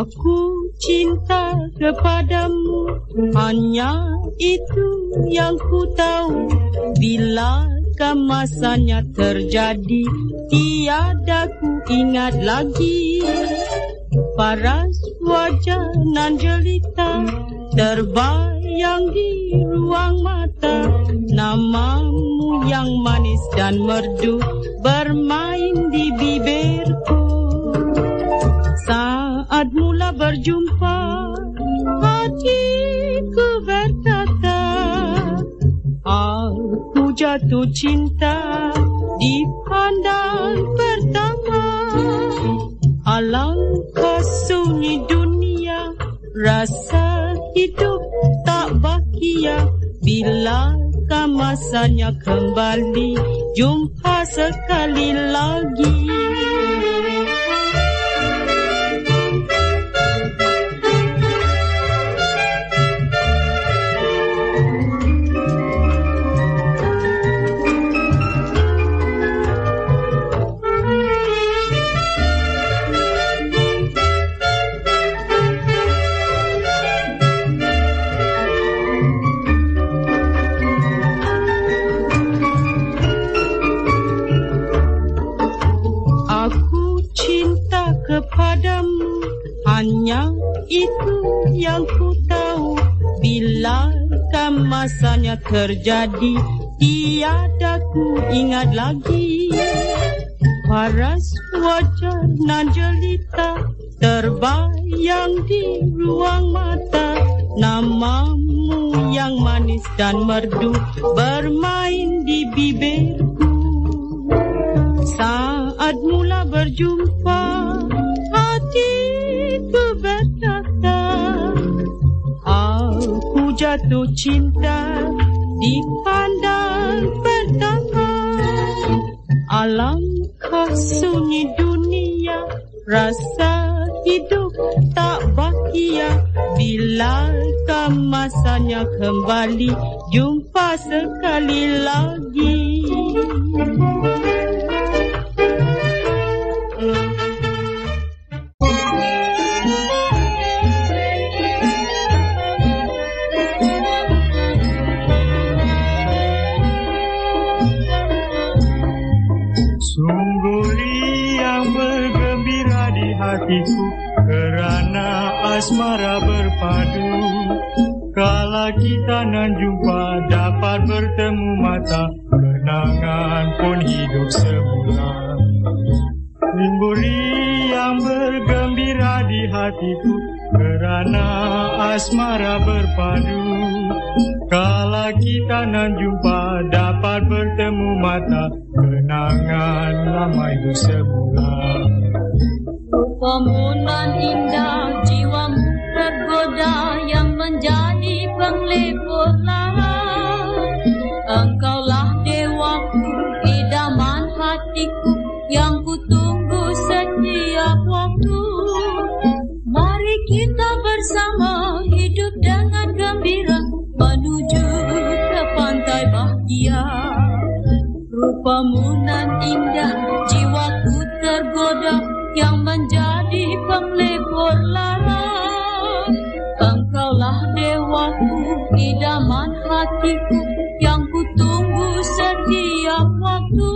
Aku cinta kepadamu. Hanya itu yang ku tahu. Bila masanya terjadi Tiada ku ingat lagi. Paras wajah nan jelita Terbayang di ruang mata. Namamu yang manis dan merdu Bermain di berjumpa Hatiku berkata Aku jatuh cinta Di pandang pertama. Alangkah sunyi dunia Rasa hidup tak bahagia. Bila masanya kembali Jumpa sekali lagi itu yang ku tahu. Bila masanya terjadi Tiada ku ingat lagi. Paras wajah nan jelita Terbayang di ruang mata. Namamu yang manis dan merdu Bermain di bibirku. Saat mula berjumpa jatuh cinta Di pandang pertama. Alangkah sunyi dunia Rasa hidup tak bahagia. Bila masanya kembali Jumpa sekali lagi hatiku kerana asmara berpadu. Kala kita nan jumpa dapat bertemu mata Kenangan pun hidup semula. Limburi yang bergembira di hatiku Kerana asmara berpadu. Kala kita nan jumpa dapat bertemu mata Kenangan lama itu semula. Pemunan indah yang menjadi penglebur lara Engkaulah dewaku, idaman hatiku Yang kutunggu setiap waktu.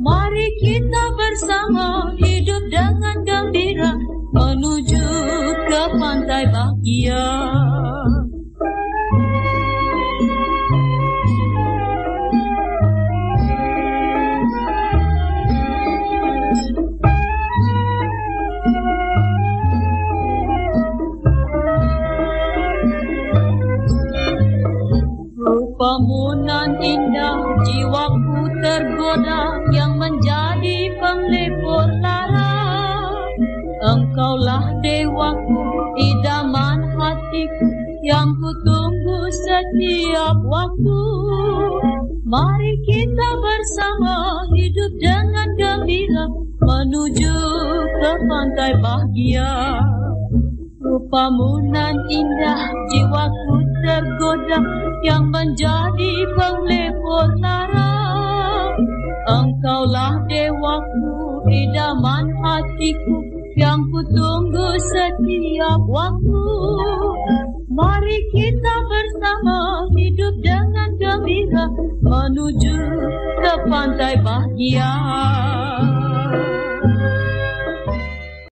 Mari kita bersama hidup dengan gembira Menuju ke pantai bahagia jiwaku tergoda yang menjadi penglebur lara. Engkaulah dewaku idaman hatiku yang kutunggu setiap waktu. Mari kita bersama hidup dengan gembira menuju ke pantai bahagia. Rupamu nan indah jiwaku tergoda yang menjadi penglebur lara Engkaulah dewaku idaman hatiku yang kutunggu setiap waktu. Mari kita bersama hidup dengan gembira Menuju ke pantai bahagia